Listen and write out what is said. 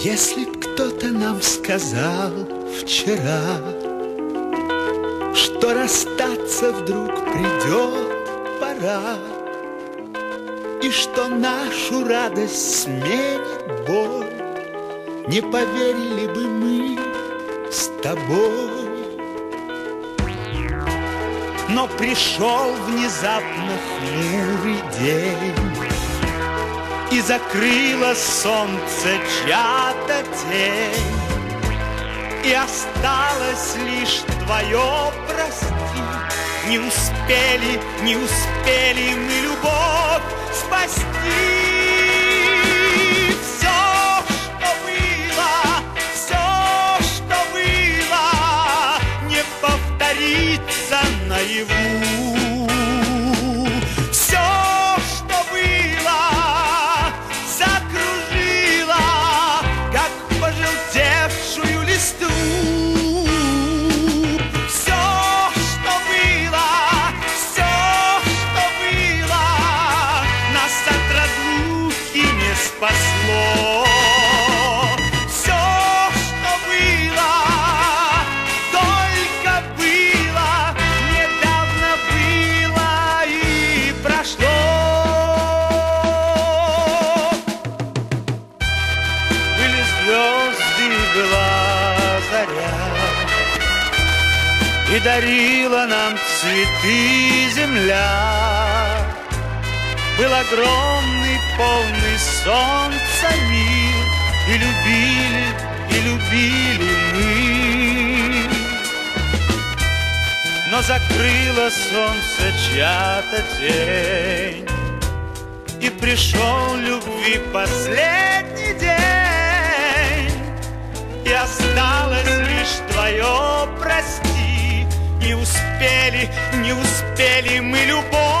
Если б кто-то нам сказал вчера, Что расстаться вдруг придет пора, И что нашу радость сменит боль, Не поверили бы мы с тобой. Но пришел внезапно хмурый день, И закрыло солнце чья-то тень, И осталось лишь твое прости. Не успели, не успели мы любовь спасти. спасло. И дарила нам цветы земля. Был огромный, полный солнца мир, И любили, и любили мы. Но закрыло солнце чья-то тень, И пришел любви последний день, И осталось лишь твое прости. Не успели, не успели мы любовь